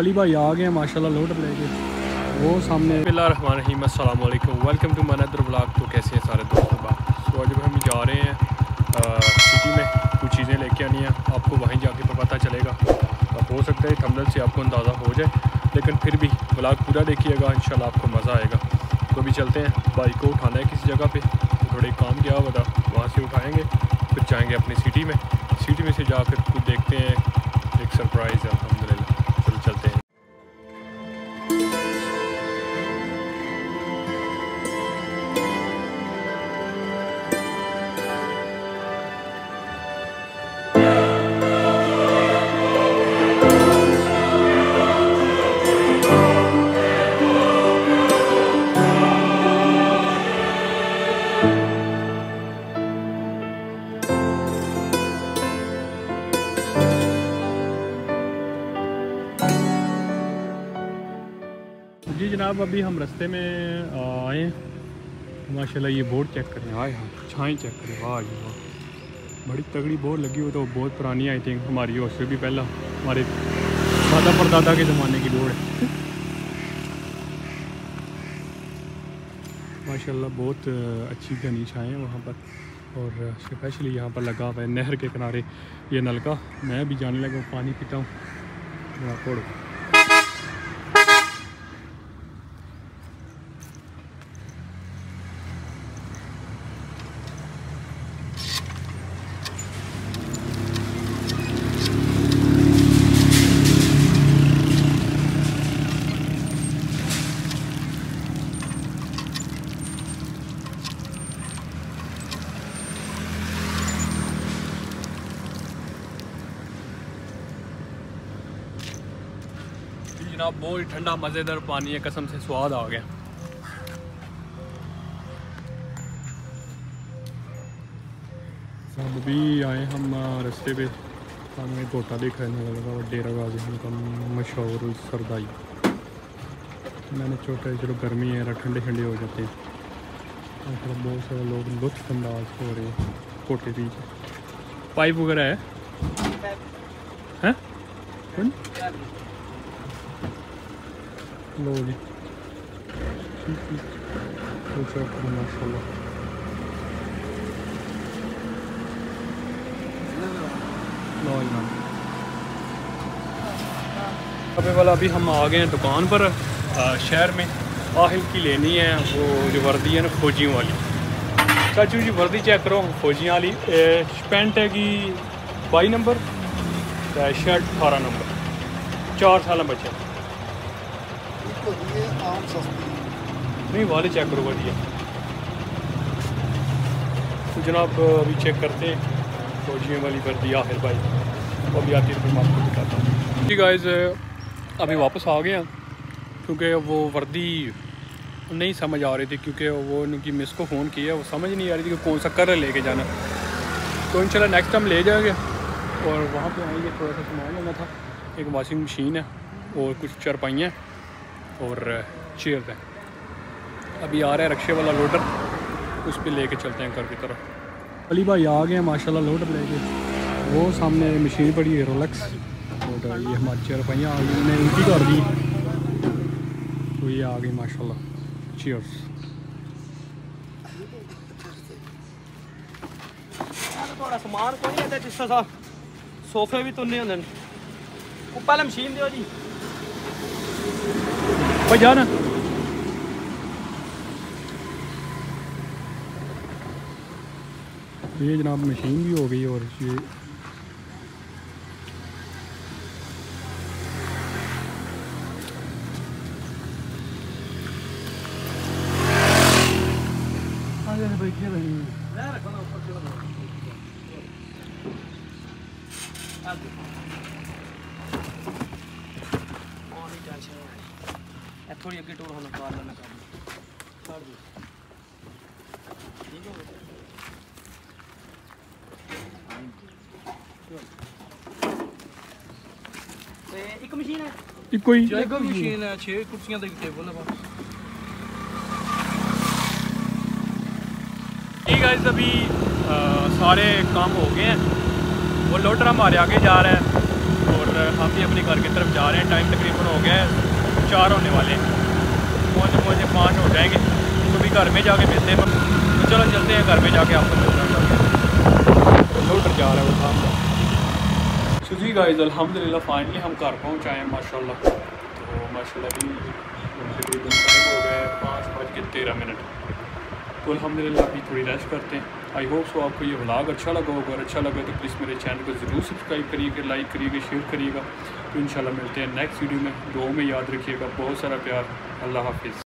अली भाई आ गए हैं, माशाल्लाह लोड लेके। वो सामने अस्सलाम वालेकुम वेलकम टू मनदर ब्लॉग तो कैसे हैं सारे दोस्तों? बात तो आज हम जा रहे हैं सिटी में कुछ चीज़ें लेके आनी हैं, आपको वहीं जाके तो पता चलेगा। अब हो सकता है थंबनेल से आपको अंदाज़ा हो जाए, लेकिन फिर भी ब्लॉग पूरा देखिएगा, इंशाल्लाह आपको मज़ा आएगा। तो अभी चलते हैं बाइक को उठाना है किसी जगह पर तो थोड़े काम किया हुआ था वहाँ से उठाएँगे, फिर जाएँगे अपनी सिटी में। सिटी में से जाकर कुछ देखते हैं, एक सरप्राइज़ है। जनाब, अभी हम रास्ते में आए माशाल्लाह, ये बोर्ड चेक करें आए हाँ छाएँ चेक करें वाह जी वाह। बड़ी तगड़ी बोर्ड लगी हुई तो बहुत पुरानी आई थिंक हमारी उससे भी पहला हमारे दादा परदादा के ज़माने की बोर्ड। है माशाल्लाह, बहुत अच्छी घनी छाएँ हैं वहाँ पर। और स्पेशली यहाँ पर लगा हुआ है नहर के किनारे ये नलका। मैं भी जाने लगा पानी पीता हूँ। यहाँ जनाब बहुत ही ठंडा मज़ेदार पानी है कसम से स्वाद आ गया। अब भी आए हम रास्ते पे। सामने गोटा दिख रहा है लगा डेरा गाजी का मशहूर सरदाई। मैंने छोटे चलो गर्मी है ठंडे ठंडे हो जाते। हैं और बहुत सारे लोग लुत्फ अंदाज हो रहे हैं कोटे बीच पाइप वगैरह है? हैं? लो जी अबे वाला, अभी हम आ गए हैं दुकान पर शहर में। आहिल की लेनी है, वो जो वर्दी है ना, फौजियों वाली। चाचू जी, वर्दी चेक करो, फौजियों वाली। पैंट है कि बाई नंबर? शर्ट अठारह नंबर। चार साल बच्चे नहीं, वाले चेक करो बढ़िया तो जनाब, अभी चेक करते हैं। फौजियों वाली वर्दी आखिर भाई। वो अभी आती है फिर मैं आपको दिखाता हूँ। जी गाइस अभी वापस आ गए हैं, क्योंकि वो वर्दी नहीं समझ आ रही थी, क्योंकि वो उनकी मिस को फ़ोन किया, वो समझ नहीं आ रही थी कि कौन सा कलर लेके जाना तो इंशाल्लाह नेक्स्ट टाइम ले जाएँगे। और वहाँ पे आएँगे, थोड़ा सा सामान लेना था। एक वॉशिंग मशीन है, और कुछ चरपाइयाँ और चेयर दें अभी आ रहा है रक्शे वाला लोडर उस पर लेके चलते हैं घर की तरफ़। अली भाई आ गए माशाल्लाह लोडर लेके। वो सामने मशीन पड़ी है रोलक्स और ये हमारी चेयर पाइया आ गई मैंने उनकी कर दी तो ये आ गई माशाल्लाह। चेयर्स समान कोई नहीं जिस सोफे भी तुन्ने होंगे। पहले मशीन दो जी। Poi Diana. ये जनाब मशीन भी हो गई और ये Thank you. थोड़ी अगे टोर होना पार लेना कर ठीक है एक का ठीक है अभी आ, सारे काम हो गए हैं वो लोडर हमारे आगे जा रहे हैं और हम भी अपने घर की तरफ़ जा रहे हैं टाइम तकरीबन हो गया है चार होने वाले हैं। पहुँचे पहुँचे पाँच हो जाएँगे। तो भी घर में जाके मिलते हैं। तो चलो चलते हैं घर में जाके आपको मिलते हैं। जा रहा है वो काम सो जी गाइस अल्हम्दुलिल्लाह फाइनली हम घर पहुँच आए हैं माशाल्लाह। तो माशाल्लाह भी तकरीबन टाइम हो गया है पाँच बज के तेरह मिनट। तो अल्हम्दुलिल्लाह अभी थोड़ी रेस्ट करते हैं। आई होप सो आपको ये व्लाग अच्छा लगा होगा अगर अच्छा लगा तो प्लीज़ मेरे चैनल को ज़रूर सब्सक्राइब करिएगा लाइक करिएगा शेयर करिएगा। तो इन मिलते हैं नेक्स्ट वीडियो में। दो में याद रखिएगा। बहुत सारा प्यार। अल्लाह हाफिज़।